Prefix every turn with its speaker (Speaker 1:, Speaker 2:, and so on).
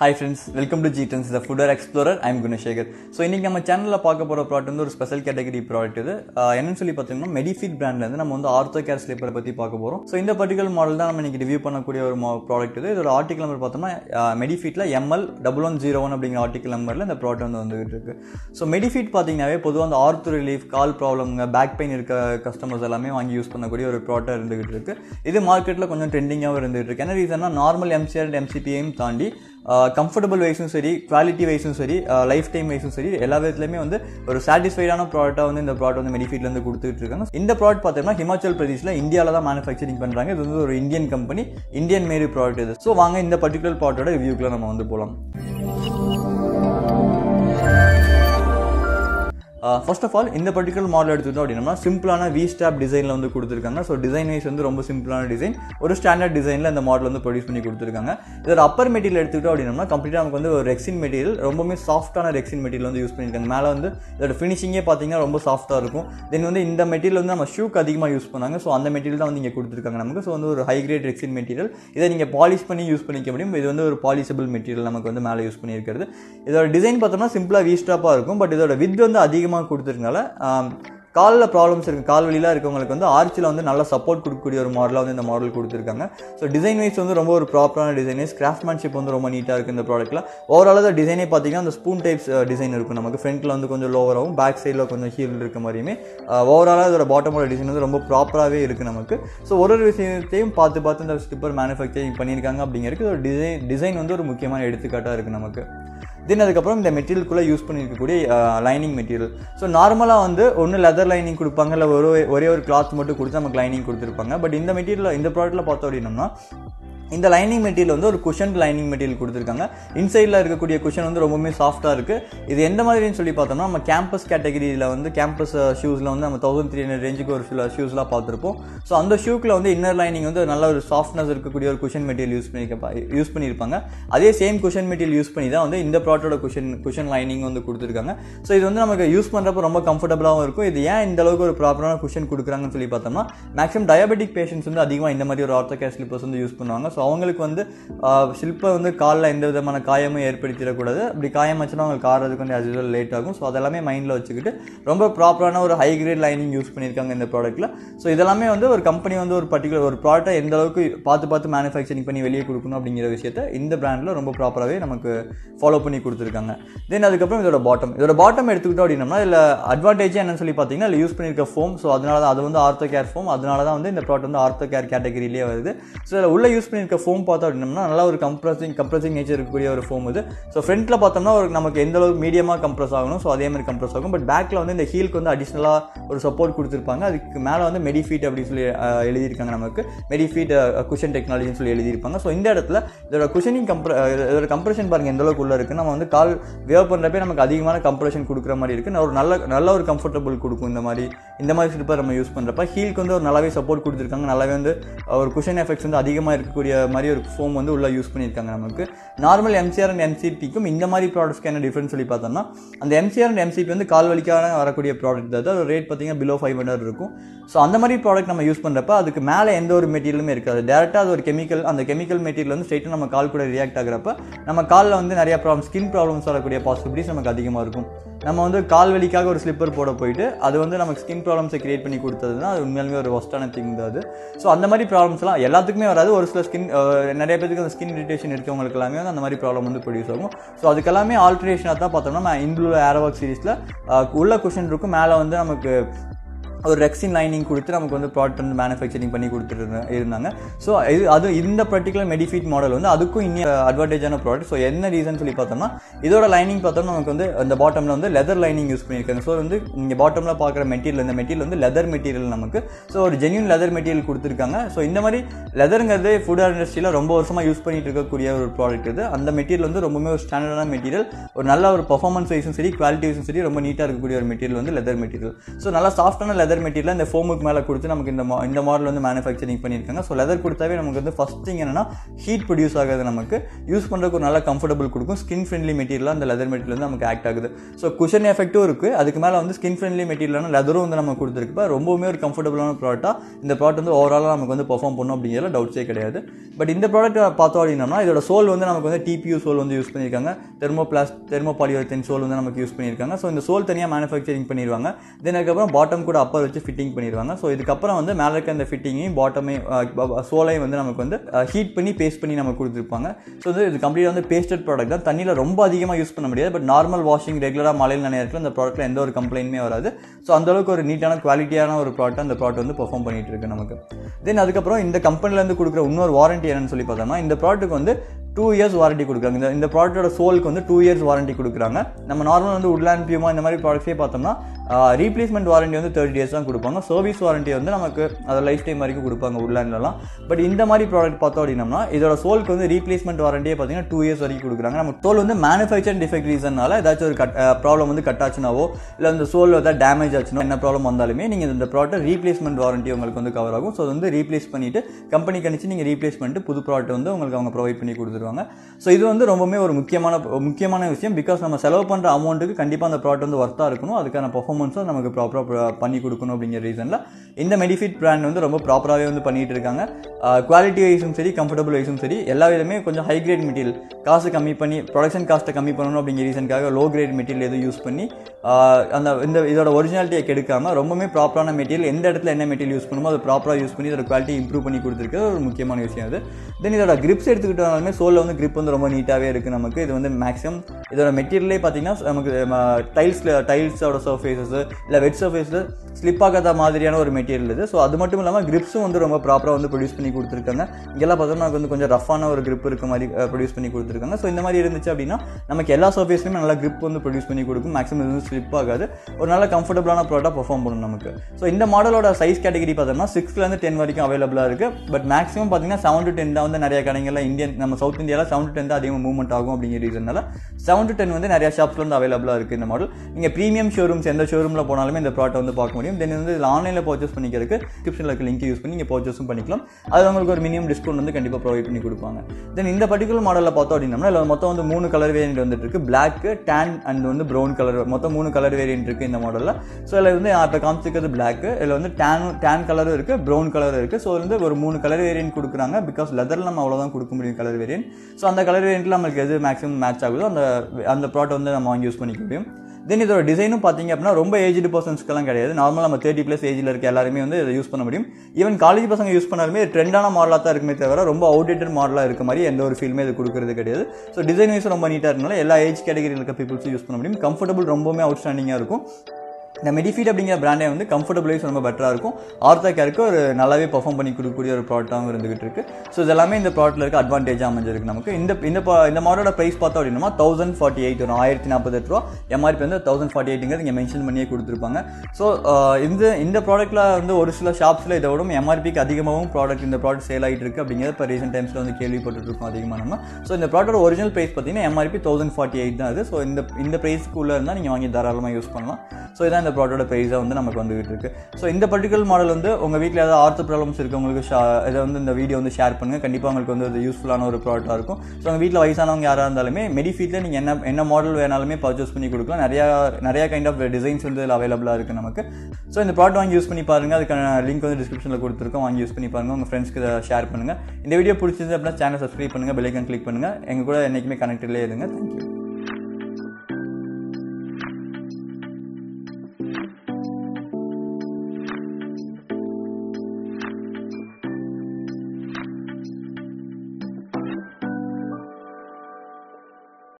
Speaker 1: Hi friends welcome to ஜிடன்ஸ் the footer explorer I'm Gunasekar so இன்றைக்கி நம்ம சேனலில் பார்க்க போகிற ப்ராடக்ட் வந்து ஒரு ஸ்பெஷல் கேட்டகரி ப்ராடக்ட் இது. என்னன்னு சொல்லி பார்த்தீங்கன்னா மெடிஃபிட் பிராண்ட்லேருந்து நம்ம வந்து ஆர்த்தோ கேர் ஸ்லீப்பரை பற்றி பார்க்க போகிறோம் ஸோ இந்த பர்டிகுலர் மாடல் தான் நம்ம இன்னைக்கு ரிவ்யூ பண்ணக்கூடிய ஒரு ப்ராடக்ட் இது. இதோட ஆர்டிகல் நம்பர் பார்த்தோம்னா மெடிஃபிட்டில் ML double one zero one அப்படிங்கிற ஆர்டிகல் நம்பரில் இந்த ப்ராடக்ட் வந்து வந்துகிட்டு இருக்கு. ஸோ மெடிஃபிட் பார்த்தீங்கன்னாவே பொதுவாக அந்த ஆர்த்தோ ரிலீஃப் கால் ப்ராப்ளம்ங்க பேக் பெயின் இருக்க கஸ்டமர்ஸ் எல்லாமே வாங்கி யூஸ் பண்ணக்கூடிய ஒரு ப்ராடக்ட் இருந்துகிட்டு இருக்கு. இது மார்க்கெட்டில் கொஞ்சம் ட்ரெண்டிங்காகவும் இருந்துகிட்டு இருக்கு. என்ன ரீசன்னா நார்மல் எம்சிஆர் அண்ட் எம்சிபியையும் தாண்டி கம்ஃபர்டபுள் வைஸும் சரி குவாலிட்டி வைஸும் சரி லைஃப் டைம் வைஸும் சரி எல்லா விதத்துலையுமே வந்து ஒரு சாட்டிஸ்ஃபைடான ப்ராடக்ட்டாக வந்து இந்த ப்ராடக்ட் வந்து மெனிஃபிட்லேருந்து கொடுத்துட்டு இருக்காங்க. இந்த ப்ராடக்ட் பார்த்தோம்னா ஹிமாச்சல் பிரதேஷில் இந்தியாவில் தான் மேனுஃபேக்சரிங் பண்ணுறாங்க இது வந்து ஒரு இந்தியன் கம்பெனி இந்தியன் மேரி ப்ராடக்ட் இது. ஸோ வாங்க இந்த பர்டிகுலர் ப்ராடக்டோட ரிவ்யூக்குள்ள நம்ம வந்து போகலாம் ஃபர்ஸ்ட் ஆஃப் ஆல் இந்த பர்டிகுலர் மாடல் எடுத்துக்கிட்டோம் அப்படின்னா சிம்பிளான வி ஸ்டாப் டிசைனில் வந்து கொடுத்துருக்காங்க. ஸோ டிசைன் வைஸ் வந்து ரொம்ப சிம்பிளான டிசைன் ஒரு ஸ்டாண்டர்ட் டிசைனில் இந்த மாடல் வந்து ப்ரொடியூஸ் பண்ணி கொடுத்துருக்காங்க. இதோட அப்பர் மெட்டீரியல் எடுத்துக்கிட்டோம் அப்படின்னா கம்ப்ளீட்டாக நமக்கு வந்து ஒரு ரெக்ஸின் மெட்டீரியல் ரொம்பவே சாஃப்டான ரெக்ஸின் மெட்டீரியல் வந்து யூஸ் பண்ணியிருக்காங்க. மேலே வந்து இதோட ஃபினிஷிங்கே பார்த்தீங்கன்னா ரொம்ப சாஃப்ட்டாக இருக்கும். தென் வந்து இந்த மெட்டீரியல் வந்து நம்ம ஷூக்கு அதிகமாக யூஸ் பண்ணாங்க. ஸோ அந்த மெட்டீரியல் தான் வந்து இங்கே கொடுத்துருக்காங்க நமக்கு. ஸோ வந்து ஒரு ஹை கிரேட் ரெக்ஸின் மெட்டீரியல் இதை நீங்கள் பாலிஷ் பண்ணி யூஸ் பண்ணிக்க முடியும். இது வந்து ஒரு பாலிசபிள் மெட்டீரியல் நமக்கு வந்து மேலே யூஸ் பண்ணியிருக்கிறது. இதோட டிசைன் பார்த்தோம்னா சிம்பிளாக வி ஸ்டாப்பாக இருக்கும். பட் இதோட வித் வந்து அதிகமாக கொடுத்துருக்கனால காலில் ப்ராப்ளம்ஸ் இருக்குது கால் வழியில் இருக்கவங்களுக்கு வந்து ஆர்ச்சியில் வந்து நல்ல சப்போர்ட் கொடுக்கக்கூடிய ஒரு மாடலாக வந்து இந்த மாடல் கொடுத்துருக்காங்க. ஸோ டிசைன் வைஸ் வந்து ரொம்ப ஒரு ப்ராப்பரான டிசைன் வைஸ் கிராஃப்ட்மேன்ஷிப் வந்து ரொம்ப நீட்டாக இருக்குது இந்த ப்ராடக்ட்டில் ஓவரால் டிசைனே பார்த்தீங்கன்னா அந்த ஸ்பூன் டைப்ஸ் டிசைன் இருக்கும். நமக்கு ஃப்ரண்ட்டில் வந்து கொஞ்சம் லோவராகவும் பேக் சைடில் கொஞ்சம் ஹீல் இருக்க மாதிரியுமே. ஓவராலாக இதோட பாட்டமோட டிசைன் வந்து ரொம்ப ப்ராப்பராகவே இருக்குது நமக்கு. ஸோ ஒரு ஒரு விஷயத்தையும் பார்த்து பார்த்து இந்த ஸ்டிப்பர் மேனுஃபேக்சரிங் பண்ணியிருக்காங்க அப்படிங்கிறதுக்கு ஒரு டிசைன் டிசைன் வந்து ஒரு முக்கியமான எடுத்துக்காட்டாக இருக்குது நமக்கு. தென் அதுக்கப்புறம் இந்த மெட்டீரியலுக்குள்ளே யூஸ் பண்ணியிருக்கக்கூடிய லைனிங் மெட்டீரியல் ஸோ நார்மலாக வந்து ஒன்று லெதர் லைனிங் கொடுப்பாங்க இல்லை ஒரு ஒரே ஒரு கிளாத் மட்டும் கொடுத்து நமக்கு லைனிங் கொடுத்துருப்பாங்க. பட் இந்த மெட்டீரியல் இந்த ப்ராடக்ட்டில் பார்த்தோம் அப்படின்னம்னா இந்த லைனிங் மெட்டீரியல் வந்து ஒரு குஷன் லைனிங் மெட்டீரியல் கொடுத்துருக்காங்க. இன்சைடில் இருக்கக்கூடிய குஷன் வந்து ரொம்பவுமே சாஃப்ட்டாக இருக்குது இது எந்த மாதிரின்னு சொல்லி பார்த்தோம்னா நம்ம கேம்பஸ் கேட்டகரியில் வந்து கேம்பஸ் ஷூஸில் uh, வந்து நம்ம தௌசண்ட் த்ரீ ஹண்ட்ரட் ரேஞ்சுக்கு ஒரு சில ஷூஸ்லாம் பார்த்துருப்போம். ஸோ அந்த ஷூக்கில் வந்து இன்னர் லைனிங் வந்து நல்ல ஒரு சாஃப்ட்னஸ் இருக்கக்கூடிய ஒரு குஷன் மெட்டீரியல் யூஸ் பண்ணி யூஸ் பண்ணியிருப்பாங்க அதே சேம் குஷன் மெட்டீரியல் யூஸ் பண்ணி தான் வந்து இந்த ப்ராடக்டோட குஷன் குஷன் லைனிங் வந்து கொடுத்துருக்காங்க. ஸோ இது வந்து நமக்கு யூஸ் பண்ணுறப்ப ரொம்ப கம்ஃபர்டபுளாகவும் இருக்கும். இது ஏன் இந்த அளவுக்கு ஒரு ப்ராப்பரான குஷன் கொடுக்குறாங்கன்னு சொல்லி பார்த்தோம்னா மேக்ஸிமம் டயபெட்டிக் பேஷண்ட்ஸ் வந்து அதிகமாக இந்த மாதிரி ஒரு ஆர்த்தோகேர் ஸ்லிப்பர்ஸ் வந்து யூஸ் பண்ணுவாங்க. ஸோ அவங்களுக்கு வந்து ஷில்பை வந்து காலில் எந்த விதமான காயமும் ஏற்படுத்திடக்கூடாது. அப்படி காயம் வச்சுன்னா அவங்களுக்கு ஆடுறதுக்கு வந்து as லேட் ஆகும். ஸோ அதெல்லாமே மைண்டில் வச்சுக்கிட்டு ரொம்ப ப்ராப்பரான ஒரு ஹை கிரேட் லைனிங் யூஸ் பண்ணியிருக்காங்க இந்த ப்ராடக்ட்டில் ஸோ இதெல்லாமே வந்து ஒரு கம்பெனி வந்து ஒரு பர்டிகுலர் ஒரு ப்ராடக்ட்டை எந்த அளவுக்கு பார்த்து பார்த்து மேனுஃபேக்சரிங் பண்ணி வெளியே கொடுக்கணும் அப்படிங்கிற விஷயத்த இந்த பிராண்டில் ரொம்ப ப்ராப்பராகவே நமக்கு ஃபாலோ பண்ணி கொடுத்துருக்காங்க. தென் அதுக்கப்புறம் இதோட பாட்டம் இதோட பாட்டம் எடுத்துக்கிட்டோம் அப்படின்னா இதில் அட்வான்டேஜ் என்னன்னு சொல்லி பார்த்தீங்கன்னா இல்லை யூஸ் பண்ணியிருக்க ஃபோம் ஸோ அதனால தான் அது வந்து ஆர்த்தோ கேர் ஃபோம் அதனால தான் வந்து இந்த ப்ராடக்ட் வந்து ஆர்த்தோ கேர் கேட்டகரியிலே வருது. ஸோ இதில் உள்ள யூஸ் இருக்க ஃபோம் பார்த்தோம் அப்படின்னா நல்லா ஒரு கம்ப்ரஸிங் கம்ப்ரஸிங் நேச்சர் இருக்கக்கூடிய ஒரு ஃபோம் இது. ஸோ ஃப்ரண்ட்டில் பார்த்தோம்னா ஒரு நமக்கு எந்த அளவுக்கு மீடியமாக கம்ப்ரஸ் ஆகணும் ஸோ அதே மாதிரி கம்ப்ரஸ் ஆகும். பட் பேக்கில் வந்து இந்த ஹீலுக்கு வந்து அடிஷ்னலாக ஒரு சப்போர்ட் கொடுத்துருப்பாங்க. அதுக்கு மேலே வந்து மெடிஃபீட் அப்படின்னு சொல்லி எழுதியிருக்காங்க நமக்கு. மெடிஃபீட் குஷன் டெக்னாலஜின்னு சொல்லி எழுதியிருப்பாங்க. ஸோ இந்த இடத்துல இதோட குஷனிங் கம்ப்ர இதோட கம்ப்ரெஷன் பாருங்கள் எந்த அளவுக்கு உள்ளே இருக்குது நம்ம வந்து கால் வேவ் பண்ணுறப்பே நமக்கு அதிகமான கம்ப்ரெஷன் கொடுக்குற மாதிரி இருக்குது ஒரு நல்ல நல்ல ஒரு கம்ஃபர்டபுள் கொடுக்கும் இந்த மாதிரி இந்த மாதிரி ஸ்லிப்பர் நம்ம யூஸ் பண்ணுறப்ப ஹீலுக்கு வந்து ஒரு நல்லாவே சப்போர்ட் கொடுத்துருக்காங்க. நல்லாவே வந்து ஒரு குஷன் எஃபெக்ட்ஸ் வந்து அதிகமாக இருக்கக்கூடிய மாதிரி ஒரு ஃபோம் வந்து உள்ளே யூஸ் பண்ணியிருக்காங்க நமக்கு நார்மல் எம்சிஆர் அண்ட் எம்சிபிக்கும் இந்த மாதிரி ப்ராடக்ட்ஸ்க்கு என்ன டிஃப்ரென்ஸ் சொல்லி பார்த்தோம்னா அந்த எம்சிஆர் அண்ட் எம்சிபி வந்து கால் வலிக்கான வரக்கூடிய ப்ராடக்ட் தான் ரேட் பார்த்தீங்கன்னா பிலோ ஃபைவ் ஹண்ட்ரட் இருக்கும். ஸோ அந்த மாதிரி ப்ராடக்ட் நம்ம யூஸ் பண்ணுறப்ப அதுக்கு மேலே எந்த ஒரு மெட்டீரியலுமே இருக்காது. டேரெக்டாக அது ஒரு கெமிக்கல் அந்த கெமிக்கல் மெட்டீரியல் வந்து ஸ்ட்ரைட்டாக நம்ம கால் கூட ரியாக்ட் ஆகிறப்ப நம்ம காலில் வந்து நிறைய ப்ராப்ளம் ஸ்கின் ப்ராப்ளம்ஸ் வரக்கூடிய பாசிபிலிட்டிஸ் நமக்கு அதிகமாக இருக்கும். நம்ம வந்து கால் வலிக்காக ஒரு ஸ்லிப்பர் போட போயிட்டு அது வந்து நமக்கு ஸ்கின் ப்ராப்ளம்ஸை கிரியேட் பண்ணி கொடுத்ததுன்னா அது உண்மையாலுமே ஒரு ஒஸ்டான திங் தான் அது. ஸோ அந்த மாதிரி ப்ராப்ளம்ஸ்லாம் எல்லாத்துக்குமே வராது. ஒரு சில ஸ்கின் நிறைய பேருக்கு அந்த ஸ்கின் இரிட்டேஷன் இருக்கவங்களுக்கு எல்லாமே வந்து அந்த மாதிரி ப்ராப்ளம் வந்து ப்ரொடியூஸ் ஆகும். ஸோ அதுக்கெல்லாமே ஆல்ட்ரேஷனாக தான் பார்த்தோம்னா நம்ம ஏரோவாக் சீரிஸில் உள்ள குஷன் இருக்கும். மேலே வந்து நமக்கு ஒரு ரெக்ஸின் லைனிங் கொடுத்து நமக்கு வந்து ப்ராடக்ட் வந்து மேனுஃபேக்சரிங் பண்ணி கொடுத்துட்டு இருந்தாங்க. ஸோ இது அது இந்த பர்டிகுலர் மெடிஃபிட் மாடல் வந்து அதுக்கும் இன்னும் அட்வான்டேஜான ப்ராடக்ட் ஸோ என்ன ரீசன் சொல்லி பார்த்தோம்னா இதோட லைனிங் பார்த்தோம்னா நமக்கு வந்து அந்த பாட்டமில் வந்து லெதர் லைனிங் யூஸ் பண்ணியிருக்காங்க. ஸோ வந்து நீங்கள் பாட்டமில் பார்க்குற மெட்டீரியல் இந்த மெட்டீரியல் வந்து லெதர் மெட்டீரியல் நமக்கு. ஸோ ஒரு ஜென்யூன் லெதர் மெட்டீரியல் கொடுத்துருக்காங்க. ஸோ இந்த மாதிரி லெதருங்கிறது ஃபுட் இண்டஸ்ட்ரியில் ரொம்ப வருஷமாக யூஸ் பண்ணிட்டு இருக்கக்கூடிய ஒரு ப்ராடக்ட் இது. அந்த மெட்டீரியல் வந்து ரொம்பவே ஒரு ஸ்டாண்டர்டான மெட்டீரியல் ஒரு நல்ல ஒரு பர்ஃபார்மன்ஸ் வைஸும் சரி குவாலிட்டி வைஸும் சரி ரொம்ப நீட்டாக இருக்கக்கூடிய ஒரு மெட்டீரியல் வந்து லெதர் மெட்டீரியல் ஸோ நல்லா சாஃப்டான லெதர் மெட்டீரியல் இந்த ஃபோமுக்கு மேலே கொடுத்து நமக்கு இந்த மா இந்த மாடல் வந்து மேனுஃபேக்சரிங் பண்ணியிருக்காங்க. ஸோ லெதர் கொடுத்தாவே நமக்கு வந்து ஃபஸ்ட் திங் என்னன்னா ஹீட் ப்ரொடியூஸ் ஆகாது நமக்கு. யூஸ் பண்ணுறதுக்கு ஒரு நல்ல கம்ஃபர்டபுள் கொடுக்கும். ஸ்கின் ஃப்ரெண்ட்லி மெட்டீரியலாக அந்த லெதர் மெட்டீரியல் வந்து நமக்கு ஆக்ட் ஆகுது. ஸோ குஷன் எஃபெக்ட்டும் இருக்குது அதுக்கு மேலே வந்து ஸ்கின் ஃப்ரெண்ட்லி மெட்டீரியலான லெதரும் வந்து நம்ம கொடுத்துருக்கு ரொம்பவுமே ஒரு கம்ஃபர்டபுளான ப்ராடக்ட்டாக இந்த ப்ராடக்ட் வந்து ஓவராலாக நமக்கு வந்து பர்ஃபார்ம் பண்ணும் அப்படிங்கிறதுல டவுட்ஸே கிடையாது. பட் இந்த ப்ராடக்ட் பார்த்தோம் அப்படின்னா இதோட சோல் வந்து நமக்கு வந்து டிபியூ சோல் வந்து யூஸ் பண்ணியிருக்காங்க. தெர்மோ பிளாஸ் தெர்மோ பாலியோத்தின் சோல் வந்து நமக்கு யூஸ் பண்ணியிருக்காங்க. ஸோ இந்த சோல் தனியாக மேனுஃபேக்சரிங் பண்ணிடுவாங்க தென் அதுக்கப்புறம் பாட்டம் கூட அப்பர் வச்சு ஃபிட்டிங் பண்ணிடுவாங்க ஸோ இதுக்கப்புறம் வந்து மேலே இருக்க இந்த ஃபிட்டிங்கையும் பாட்டமே சோலையும் வந்து நமக்கு வந்து ஹீட் பண்ணி பேஸ்ட் பண்ணி நமக்கு கொடுத்துருப்பாங்க. ஸோ வந்து இது கம்ப்ளீட்டாக வந்து பேஸ்டட் ப்ராடக்ட் தான். தண்ணியில் ரொம்ப அதிகமாக யூஸ் பண்ண முடியாது. பட் நார்மல் வாஷிங் ரெகுலராக மழையில் நேரத்தில் அந்த ப்ராடக்ட்டில் எந்த ஒரு கம்ப்ளைண்ட்டுமே வராது. ஸோ அந்த அளவுக்கு ஒரு நீட்டான குவாலிட்டியான ஒரு ப்ராடக்ட் அந்த ப்ராடக்ட் வந்து பெர்ஃபார்ம் பண்ணிட்டு இருக்கு நமக்கு. தென் அதுக்கப்புறம் இந்த கம்பெனிலேருந்து கொடுக்குற இன்னொரு வாரண்டி என்னன்னு சொல்லி பார்த்தோம்னா இந்த ப்ராடக்ட்டுக்கு வந்து டூ இயர்ஸ் வாரண்டி கொடுக்குறாங்க. இந்த இந்த ப்ராடக்ட்டோட சோலுக்கு வந்து டூ இயர்ஸ் வாரண்டி கொடுக்குறாங்க. நம்ம நார்மல் வந்து உட்லேண்ட் பியூமா இந்த மாதிரி ப்ராடக்ட்ஸே பார்த்தோம்னா ரீப்ளேஸ்மெண்ட் வாரண்டி வந்து தேர்ட்டி டேஸ் தான் கொடுப்பாங்க. சர்வீஸ் வாரண்டி வந்து நமக்கு அதை லைஃப் டைம் வரைக்கும் கொடுப்பாங்க உட்லேண்ட்லலாம் பட் இந்த மாதிரி ப்ராடக்ட் பார்த்தோம் அப்படின்னம்னா இதோட சோலுக்கு வந்து ரீப்ளேஸ்மெண்ட் வாரண்டியே பார்த்தீங்கன்னா டூ இயர்ஸ் வரைக்கும் கொடுக்குறாங்க. நம்ம சோல் வந்து மேனுஃபேக்சர் டிஃபெக்ட் ரீசனால ஏதாச்சும் ஒரு கட் ப்ராப்ளம் வந்து கட் ஆச்சுனாவோ இல்லை அந்த சோல் ஏதாவது டேமேஜ் ஆச்சுன்னா என்ன ப்ராப்ளம் வந்தாலுமே நீங்கள் இந்த ப்ராடக்ட் ரீப்ளேஸ்மெண்ட் வாரண்டி உங்களுக்கு வந்து கவர் ஆகும். ஸோ அது வந்து ரீப்ளேஸ் பண்ணிட்டு கம்பெனி கணிச்சு நீங்கள் ரீப்ளேஸ் பண்ணிட்டு புது ப்ராடக்ட் வந்து உங்களுக்கு அவங்க ப்ரொவைட் பண்ணி கொடுத்துருவாங்க. ஸோ இது வந்து ரொம்பவுமே ஒரு முக்கியமான முக்கியமான விஷயம். பிகாஸ் நம்ம செலவு பண்ணுற அமௌண்ட்டுக்கு கண்டிப்பாக அந்த ப்ராடக்ட் வந்து ஒர்த்தாக இருக்கணும். அதுக்கான பர்ஃபார்மன்ஸும் நமக்கு ப்ராப்பராக பண்ணி கொடுக்கணும் அப்படிங்கிற ரீசனில் இந்த மெடிஃபிட் பிராண்ட் வந்து ரொம்ப ப்ராப்பராகவே வந்து பண்ணிட்டு இருக்காங்க. குவாலிட்டி வைஸும் சரி கம்ஃபர்டபுள் வைஸும் சரி எல்லா விதமே கொஞ்சம் ஹை கிரேட் மெட்டீரியல் காசு கம்மி பண்ணி ப்ரொடக்ஷன் காஸ்ட்டை கம்மி பண்ணணும் அப்படிங்கிற ரீசனுக்காக லோ கிரேட் மெட்டீரியல் எதுவும் யூஸ் பண்ணி அந்த இந்த இதோட ஒரிஜினாலிட்டியை கெடுக்காம ரொம்பவுமே ப்ராப்பரான மெட்டீரியல் எந்த இடத்துல என்ன மெட்டீரியல் யூஸ் பண்ணுமோ அதை ப்ராப்பராக யூஸ் பண்ணி இதோட குவாலிட்டி இம்ப்ரூவ் பண்ணி கொடுத்துருக்கு ஒரு முக்கியமான விஷயம் அது. தென் இதோட கிரிப்ஸ் எடுத்துக்கிட்டாலுமே சோலில் வந்து கிரிப் வந்து ரொம்ப நீட்டாகவே இருக்குது நமக்கு. இது வந்து மேக்ஸிமம் இதோட மெட்டீரியலே பார்த்தீங்கன்னா நமக்கு டைல்ஸில் டைல்ஸோட சர்ஃபேஸஸ் இல்லை வெட் சர்ஃபேஸில் ஸ்லிப் ஆகாத மாதிரியான ஒரு மெட்டீரியல் இது. ஸோ அது மட்டும் இல்லாமல் கிரிப்ஸும் வந்து ரொம்ப ப்ராப்பராக வந்து ப்ரொடியூஸ் பண்ணி கொடுத்துருக்காங்க. இங்கெல்லாம் பார்த்தோம்னா நமக்கு வந்து கொஞ்சம் ரஃப்பான ஒரு கிரிப் இருக்க மாதிரி ப்ரொடியூஸ் பண்ணி கொடுத்துருக்காங்க. ஸோ இந்த மாதிரி இருந்துச்சு அப்படின்னா நமக்கு எல்லா சர்ஃபேஸ்லையுமே நல்லா கிரிப் வந்து ப்ரொடியூஸ் பண்ணி கொடுக்கும். மேக்ஸிமம் வந்து ஸ்லிப் ஆகாது. ஒரு நல்ல கம்ஃபர்டபுளான ப்ராடக்ட் பர்ஃபார்ம் பண்ணும் நமக்கு. ஸோ இந்த மாடலோட சைஸ் கேட்டகரி பார்த்தோம்னா சிக்ஸ்லேருந்து டென் வரைக்கும் அவைலபிளாக இருக்குது பட் மேக்ஸிமம் பார்த்தீங்கன்னா செவன் டு டென் தான் வந்து நிறைய கடைகளில் இந்தியன் நம்ம சவுத் இந்தியாவில் செவன் டு டென் தான் அதிகமாக மூவ்மெண்ட் ஆகும் அப்படிங்கிற ரீசனால செவன் டு டென் வந்து நிறைய ஷாப்ஸ்ல வந்து அவைலபிளாக இருக்குது இந்த மாடல் நீங்கள் ப்ரீமியம் ஷோரூம்ஸ் எந்த ஷோ ஷோரூமில் போனாலுமே இந்த ப்ராடக்ட் வந்து பார்க்க முடியும். தென் வந்து இதில் ஆன்லைனில் பர்ச்சேஸ் பண்ணிக்கிறதுக்கு டிஸ்கிரிப்ஷனில் இருக்க லிங்க் யூஸ் பண்ணி நீங்கள் பர்ச்சேஸும் பண்ணிக்கலாம். அது உங்களுக்கு ஒரு மினிமம் டிஸ்கவுண்ட் வந்து கண்டிப்பாக ப்ரொவைட் பண்ணி கொடுப்பாங்க. தென் இந்த பர்டிகுலர் மாடலில் பார்த்தோம் அப்படின்னா இல்லை மொத்தம் வந்து மூணு கலர் வேரியன்ட் வந்துட்டு இருக்கு. பிளாக் டேன் அண்ட் வந்து ப்ரௌன் கலர் மொத்தம் மூணு கலர் வேரியன்ட் இருக்குது இந்த மாடலில் ஸோ இதில் வந்து இப்போ காமிச்சிருக்கிறது பிளாக் இதில் வந்து டேன் டேன் கலரும் இருக்குது ப்ரௌன் கலரும் இருக்குது ஸோ வந்து ஒரு மூணு கலர் வேரியன்ட் கொடுக்குறாங்க. பிகாஸ் லெதரில் நம்ம அவ்வளோதான் கொடுக்க முடியும் கலர் வேரியன்ட் ஸோ அந்த கலர் வேரியன்ட்டில் நம்மளுக்கு எது மேக்ஸிமம் மேட்ச் ஆகுதோ அந்த அந்த ப்ராடக்ட் வந்து நம்ம வாங்கி யூஸ் பண்ணிக்க முடியும். தென் இதோட டிசைனும் பார்த்தீங்க அப்படின்னா ரொம்ப ஏஜ்டு பர்சன்ஸ்க்கெல்லாம் கிடையாது. நார்மலாக நம்ம தேர்ட்டி ப்ளஸ் ஏஜில் இருக்க எல்லாருமே வந்து இதை யூஸ் பண்ண முடியும். ஈவன் காலேஜ் பசங்க யூஸ் பண்ணாலுமே ட்ரெண்டான மாடலாக தான் இருக்குமே தவிர ரொம்ப அவுடேட்டட் மாடலாக இருக்க மாதிரி எந்த ஒரு ஃபீல்மே இது கொடுக்குறது கிடையாது. ஸோ டிசைன் வைஸ் ரொம்ப நீட்டாக இருக்கனால எல்லா ஏஜ் கேட்டகரியில் இருக்க பீப்புள்ஸும் யூஸ் பண்ண முடியும். கம்ஃபர்டபுள் ரொம்பவுமே அவுட்ஸ்டாண்டிங்காக இருக்கும். இந்த மெடிஃபீட் அப்படிங்கிற பிராண்டே வந்து கம்ஃபர்டபுள் ரொம்ப பெட்டராக இருக்கும். ஆர்த்தா கேருக்கு ஒரு நல்லாவே பர்ஃபார்ம் பண்ணி கொடுக்கக்கூடிய ஒரு ப்ராடக்ட்டாகவும் இருந்துகிட்டு இருக்கு. ஸோ இதெல்லாமே இந்த ப்ராடக்ட்டில் இருக்க அட்வான்டேஜாக அமைஞ்சிருக்கு நமக்கு. இந்த இந்த இந்த மாடலோட ப்ரைஸ் பார்த்தோம் அப்படின்னா தௌசண்ட் ஃபார்ட்டி எயிட் வரும். ஆயிரத்தி நாற்பது ரூபா. எம்ஆர்பி வந்து தௌசண்ட் ஃபார்ட்டி எயிட்டுங்கிறது இங்கே மென்ஷன் பண்ணியே கொடுத்துருப்பாங்க. ஸோ இந்த இந்த ப்ராடக்ட்டில் வந்து ஒரு சில ஷாப்ஸில் இதை விட எம்ஆர்பிக்கு அதிகமாகவும் ப்ராடக்ட் இந்த ப்ராடக்ட் சேல் ஆகிட்டு இருக்கு அப்படிங்கிறத இப்போ ரீசெண்ட் டைம்ஸில் வந்து கேள்விப்பட்டுருக்கோம் அதிகமாக நம்ம. ஸோ இந்த ப்ராடக்ட் ஒரிஜினல் ப்ரைஸ் பார்த்தீங்கன்னா எம்ஆர்பி தௌசண்ட் ஃபார்ட்டி எயிட் தான் அது ஸோ இந்த இந்த ப்ரைஸ்க்குள்ளே இருந்தால் நீங்கள் வாங்கி தாராளமாக யூஸ் பண்ணலாம். ஸோ இதான் இந்த ப்ராடக்டோட ப்ரைஸாக வந்து நமக்கு வந்துகிட்டு இருக்கு. ஸோ இந்த பர்டிகுலர் மாடல் வந்து உங்கள் வீட்டில் ஏதாவது ஆர்த்த ப்ராப்ளம்ஸ் இருக்கவங்களுக்கு ஷா இதை வந்து இந்த வீடியோ வந்து ஷேர் பண்ணுங்கள் கண்டிப்பாக உங்களுக்கு வந்து அது யூஸ்ஃபுல்லான ஒரு ப்ராடக்ட்டாக இருக்கும். ஸோ உங்கள் வீட்டில் வயசானவங்க யாராக இருந்தாலுமே மெடிஃபீட்டில் நீங்கள் என்ன என்ன மாடல் வேணாலுமே பர்ச்சேஸ் பண்ணி கொடுக்கலாம். நிறையா நிறையா கைண்ட் ஆஃப் டிசைன்ஸ் வந்து இதில் அவைலபிளாக இருக்குது நமக்கு. ஸோ இந்த ப்ராடக்ட் வாங்கி யூஸ் பண்ணி பாருங்கள் அதுக்கான லிங்க் வந்து டிஸ்கிரிப்ஷனில் கொடுத்துருக்கோம். வாங்கி யூஸ் பண்ணி பாருங்கள் உங்கள் ஃப்ரெண்ட்ஸ்க்கு இதை ஷேர் பண்ணுங்கள் இந்த வீடியோ பிடிச்சிருந்து அப்படின்னா சேனல் சப்ஸ்கிரைப் பண்ணுங்கள் பெல்லைக்கன் கிளிக் பண்ணுங்கள் எங்கள் கூட என்றைக்குமே கனெக்டிலே இருங்க. தேங்க்யூ